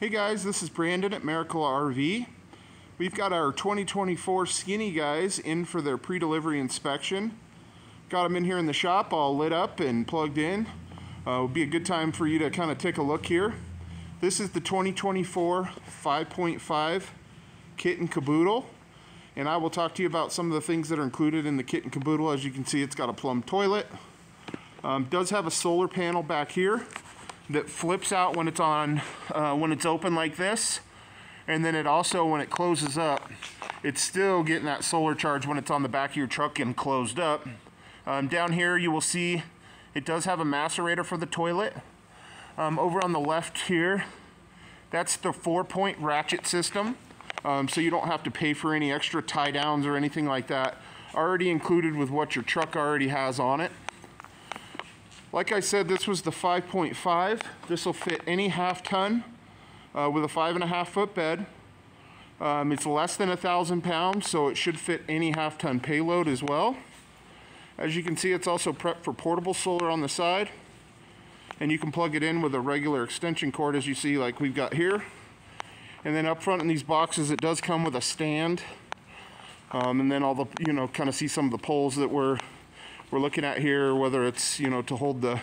Hey guys, this is Brandon at Mericle RV. We've got our 2024 Skinny guys in for their pre-delivery inspection. Got them in here in the shop all lit up and plugged in. Uh, would be a good time for you to kind of take a look here. This is the 2024 5.5 Kit N Kaboodle. And I will talk to you about some of the things that are included in the Kit N Kaboodle. As you can see, it's got a plum toilet. Um, does have a solar panel back here that flips out when it's on, uh, when it's open like this. And then it also, when it closes up, it's still getting that solar charge when it's on the back of your truck and closed up. Um, down here you will see it does have a macerator for the toilet. Um, over on the left here, that's the four point ratchet system. Um, so you don't have to pay for any extra tie downs or anything like that. Already included with what your truck already has on it. Like I said, this was the 5.5. This will fit any half ton uh, with a five and a half foot bed. Um, it's less than a thousand pounds, so it should fit any half ton payload as well. As you can see, it's also prepped for portable solar on the side. And you can plug it in with a regular extension cord as you see like we've got here. And then up front in these boxes, it does come with a stand. Um, and then all the, you know, kind of see some of the poles that we're, we're looking at here, whether it's, you know, to hold the,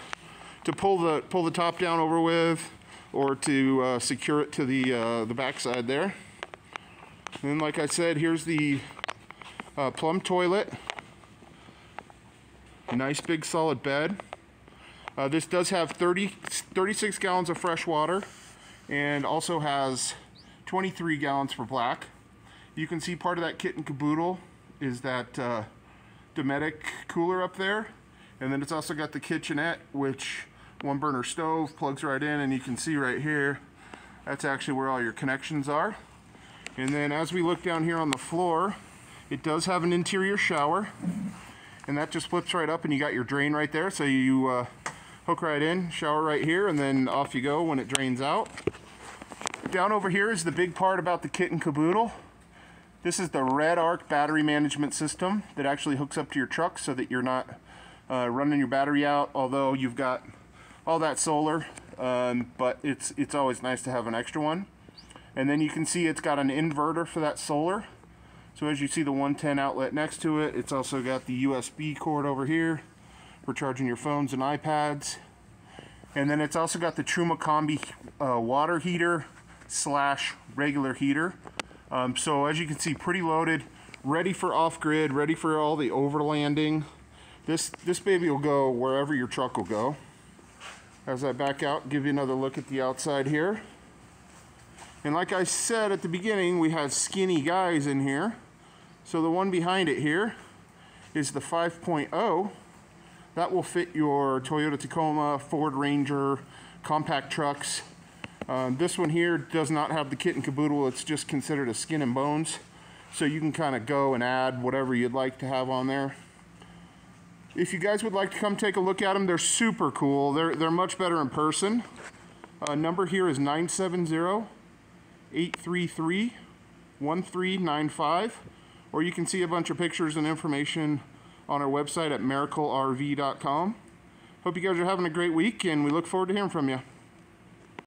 to pull the, pull the top down over with, or to uh, secure it to the, uh, the backside there. And like I said, here's the uh, plumb toilet. Nice big solid bed. Uh, this does have 30, 36 gallons of fresh water and also has 23 gallons for black. You can see part of that Kit N Kaboodle is that uh, Dometic cooler up there. And then it's also got the kitchenette, which one burner stove plugs right in and you can see right here, that's actually where all your connections are. And then as we look down here on the floor, it does have an interior shower and that just flips right up and you got your drain right there. So you uh, hook right in, shower right here, and then off you go when it drains out. Down over here is the big part about the Kit N Kaboodle. This is the REDARC battery management system that actually hooks up to your truck so that you're not uh, running your battery out, although you've got all that solar, um, but it's, it's always nice to have an extra one. And then you can see it's got an inverter for that solar. So as you see the 110 outlet next to it, it's also got the USB cord over here for charging your phones and iPads. And then it's also got the Truma Combi uh, water heater slash regular heater. Um, so as you can see, pretty loaded, ready for off-grid, ready for all the overlanding. This, this baby will go wherever your truck will go. As I back out, give you another look at the outside here. And like I said at the beginning, we had skinny guys in here. So the one behind it here is the 5.0. That will fit your Toyota Tacoma, Ford Ranger, compact trucks. Um, this one here does not have the Kit N Kaboodle. It's just considered a skin and bones. So you can kind of go and add whatever you'd like to have on there. If you guys would like to come take a look at them, they're super cool. They're, they're much better in person. Uh, number here is 970-833-1395 or you can see a bunch of pictures and information on our website at mericlerv.com. Hope you guys are having a great week and we look forward to hearing from you.